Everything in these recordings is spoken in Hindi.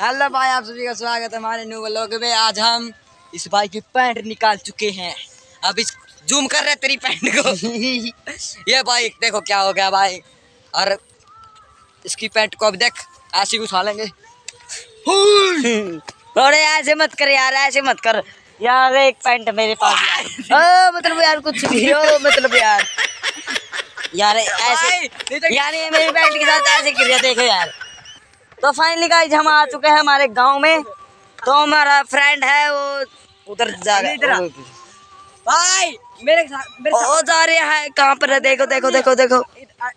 हेलो भाई आप सभी का स्वागत है हमारे न्यू व्लॉग में। आज हम इस भाई की पैंट निकाल चुके हैं। अब इस जूम कर रहे तेरी पैंट को। ये भाई देखो क्या हो गया भाई। और इसकी पैंट को अब देख ऐसे ही उठा लेंगे। थोड़े ऐसे मत कर यार ऐसे मत कर। यार एक पैंट मेरे पास। ओ मतलब यार कुछ भी हो मतलब यार। यार ऐसे यार ये मेरी पैंट के साथ ऐसे गिर देखो यार। तो फाइनली गाइस हम आ चुके हैं हमारे गाँव में। तो हमारा फ्रेंड है वो उधर जा। रहा भाई मेरे साथ मेरे ओ जा रहे हैं कहाँ पर है? देखो देखो देखो देखो।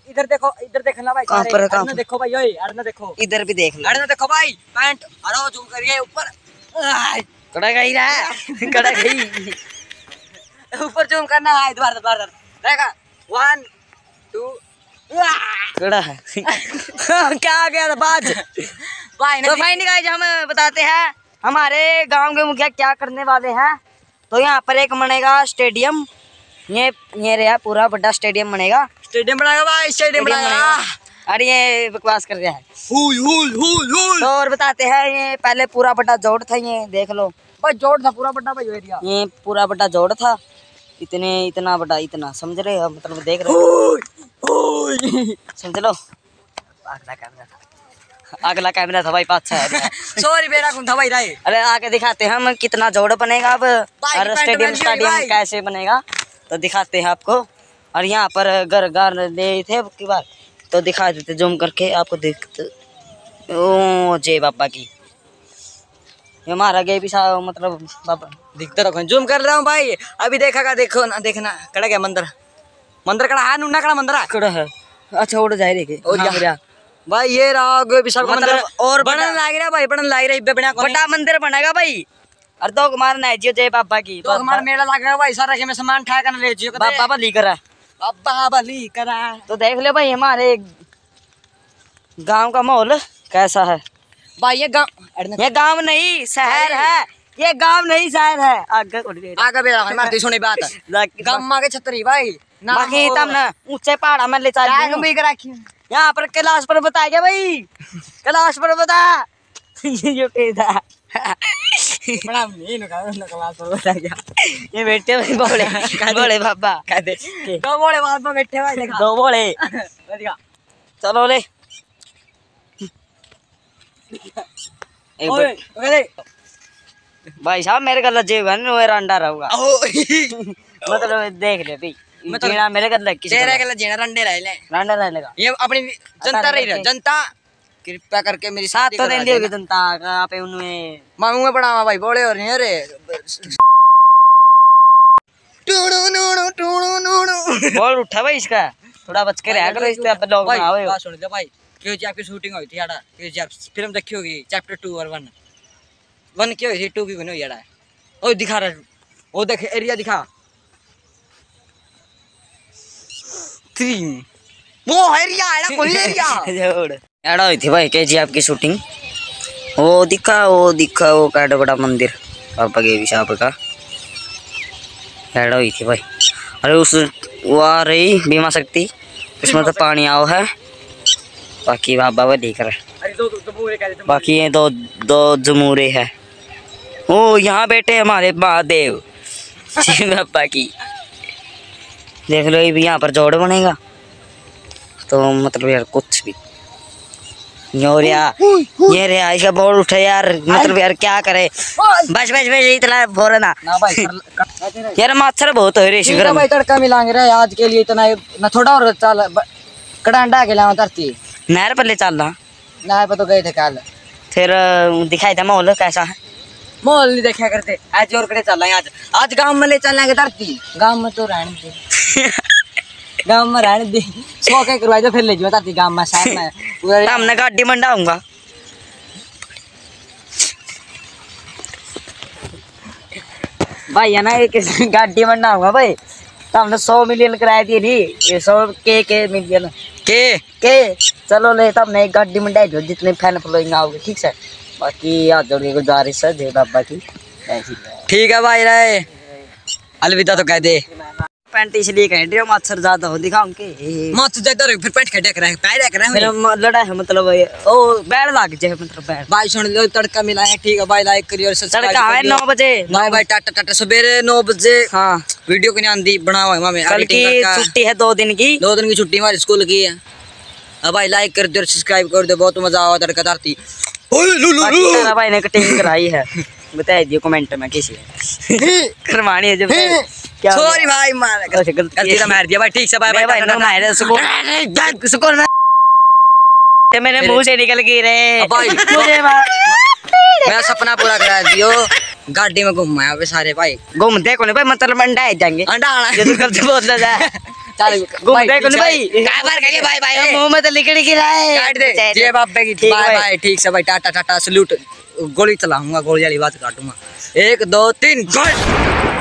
इधर देखो इधर देखना भाई कहाँ पर है, कहाँ पर? देखो भाई ओए अरे ना देखो। इधर भी देख लो अरे ना देखो भाई पैंट अरे जूम करिए ऊपर। कड़ा गई रहा है। कड़ा गई। ऊपर जूम करना है दोबारा दोबारा देखा वन कड़ा है। क्या आ गया था बाज? भाई तो फाइनली गाइस हम बताते हैं हमारे गाँव के मुखिया क्या करने वाले हैं? तो यहाँ पर एक बनेगा स्टेडियम। ये ये रहा पूरा बड़ा स्टेडियम बनेगा। स्टेडियम बनाएगा भाई स्टेडियम बनाएगा। बनेगा। और ये बकवास कर रहा है। हुल हुल हुल हुल तो और बताते हैं ये पहले पूरा बड़ा जोड़ था ये देख लो। भाई जोड़ था पूरा बड़ा भाई एरिया। ये पूरा बड़ा जोड़ था। इतने इतना बड़ा इतना समझ रहे हो? मतलब देख रहे हो? समझ लो? अगला कैमरा था। अगला कैमरा था भाई पाँच छः सॉरी मेरा था भाई राय। अरे आके दिखाते हैं हम कितना जोड़ बनेगा अब। और स्टेडियम स्टेडियम कैसे बनेगा तो दिखाते हैं आपको। और यहाँ पर घर घर दे थे की बार। तो दिखा देते जूम करके आपको देखते ओ जय बाबा की। ये हमारा गए भी मतलब बाबा दिखता रखो जूम कर रहा हूँ भाई। अभी देखेगा देखो ना देखना कड़ा गया मंदिर। मंदिर कड़ा है नुन्ना कड़ा मंदिर कड़ा है। अच्छा उड़ जाए रे और हाँ, भाई ये रहा विशाल मतलब मंदिर। और बनन बड़ा- लाग रहा भाई बनन लाग रहा बना बड़ा मंदिर बनेगा भाई। और दो कुमार ना जियो जय बाबा की तो कुमार मेला लग रहा है भाई सारा के मैं सामान ठा कर ले जियो बाबा बली करा बाबा बली करा तो देख ले भाई हमारे गाँव का माहौल कैसा है? भाई ये गाँव ये गाँव नहीं शहर है। ये गाँव नहीं शहर है। आगे। आगे बेरा हमारी सुनी बात है। गाँव माँ के छतरी भाई। बाकी ना ऊँचे पहाड़ा में ले चल भी करा यहाँ पर कैलाश पर बता गया भाई? कैलाश पर बता ये उठेगा बड़ा मीन का ना क्लास पर बता गया ये बैठे भाई बोले बोले बाबा। कहते दो। बोले में बैठे भाई दो बोले चलो ले। एक ओए भाई साहब मेरे लज्जे बन मेरा अंडा रहूँगा। मतलब देख ले भाई मतलब- मेरे लग किसी लिए रंडे रह ले। अंडा रहने का। ये अपनी जनता रही रहे जनता। कृपया करके मेरी साथ तो देंगे देना। जनता कहाँ पे उनमें? मांगू में पड़ा भाई बोले और नहीं रे टूणू नूणू टूणू नूणू बॉल उठा भाई इसका। थोड़ा बच के रहा करो इस पे लोग ना आवे सुन ले भाई। केजीएफ की शूटिंग हुई थी याडा केजीएफ फ़िल्म देखी होगी चैप्टर 2 और 1 वन की हुई थी 2 की बनी हुई याडा ओ दिखा रहा वो देख एरिया दिखा। थ्री वो एरिया है कोई एरिया जोड़। एड़ा हुई थी भाई केजीएफ की शूटिंग वो दिखा वो दिखा वो काटा बड़ा मंदिर। पापा के साहब का। एड़ा हुई थी भाई। अरे उस वो आ रही बीमा शक्ति। उसमें तो पानी आओ है। बाकी वहाँ बाबा वो देख रहा। है दो बाकी ये दो दो जमूरे हैं। ओ यहाँ बैठे हमारे महादेव। बाबा की। देख लो ये भी यहाँ पर जोड़ बनेगा। तो मतलब यार कुछ भी। और यार ये रे इसका बॉल उठा यार। मतलब यार क्या करे? बस बस बस इतना फोर ना। ना कर, कर, यार मच्छर बहुत हो रही है भाई तड़का मिलाएँगे रे। आज के लिए इतना ना थोड़ा और चल कड़ांडा के लाऊं धरती। नहर पर ले चलना नहर पर तो गए थे कल। फिर दिखाई था माहौल कैसा है? मोल नहीं देखा करते। आज और कड़े चल रहे हैं आज। आज गाँव में ले चलेंगे धरती। गाँव में तो रहने दे। गाँव में रहने दे। सौ के करवाए तो फिर ले जाओ धरती गाँव में शहर में। हमने गाड़ी मंडाऊँगा भाई है ना एक गाड़ी मंडाऊँगा भाई। तो हमने सौ मिलियन कराए दिए नी ये सौ के के मिलियन के के चलो ले तब हमने एक गाड़ी मंडाई दो जितने फ़ैन फॉलोइंग आओगे ठीक से बाकी याद जोड़ के गुजारिश है जय बाबा की ठीक है भाई राय अलविदा तो कह दे पैंट इसलिए कह रही हो मच्छर ज़्यादा हो दिखाऊँ के? मत जा इधर फिर पैंट खड़े कर पैर कर मेरा लड़ा है मतलब ओ बैठ लग जाए मतलब बैठ भाई सुन लो तड़का मिला है ठीक है भाई लाइक करियो और सब्सक्राइब तड़का है नौ बजे। बाय बाय टाटा टाटा सवेरे नौ बजे। हाँ। वीडियो की आंदी? बनावा है मामे कल की छुट्टी है दो दिन की। दो दिन की छुट्टी हमारे स्कूल की है। अब भाई लाइक कर दो और सब्सक्राइब कर दो बहुत मज़ा आवा तड़का धरती ओए लू लू तेरा भाई ने कटिंग कराई है। बता दियो कमेंट में किसी करवानी है जब हो सॉरी भाई मार। अच्छा, गलती से मार दिया। भाई ठीक से बाय बाय भाई ने। मारा में मेरे मुँह से निकल गई रे भाई। मुझे मार मेरा सपना पूरा करा दियो। गाड़ी में घुमाया वे सारे भाई। घूम देखो भाई मतलब मंडा है जाएँगे। अंडा आना। ये तो गलत बोल रहा है चल घूम देखो नहीं भाई। भाई भाई। ये मुँह में तो निकल गिरा है। काट दे। जय बाबे की ठीक बाय भाई। बाय ठीक से भाई टाटा टाटा सल्यूट। गोली चलाऊँगा गोली वाली बात काटूँगा। एक दो तीन गोल।